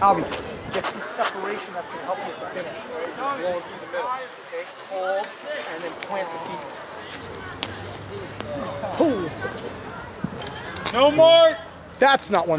Albie, get some separation that's going to help you at the finish. Roll through the middle. Okay, hold, and then plant the feet. No more. That's not one.